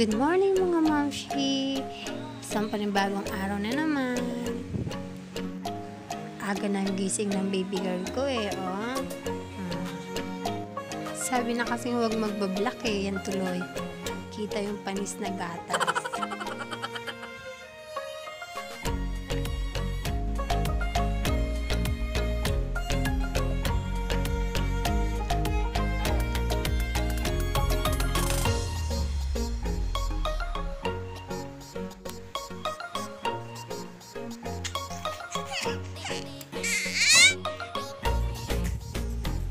Good morning mga mamshi! Isang panibagong araw na naman. Aga na ang gising ng baby girl ko eh, oh. Hmm. Sabi na kasing huwag magbablock eh, yan tuloy. Kita yung panis na gatas.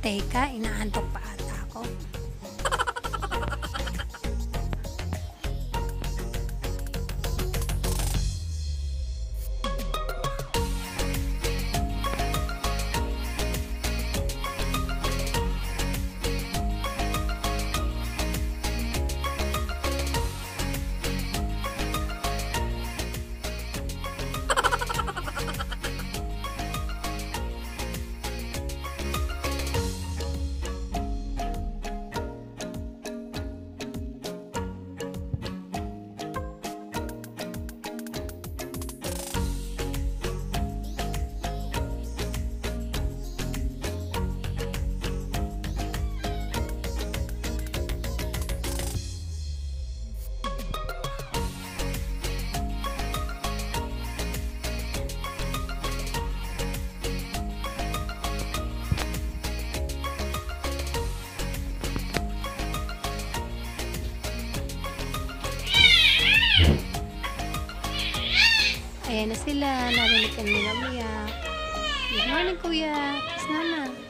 Teka, inaantok pa ata ako. Sila, narinig kami nila umiyak. Good morning, kuya. Kiss mama.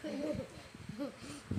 可 以